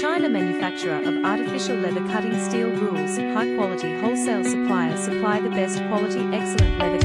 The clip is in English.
China manufacturer of artificial leather cutting steel rules, high quality wholesale suppliers supply the best quality excellent leather.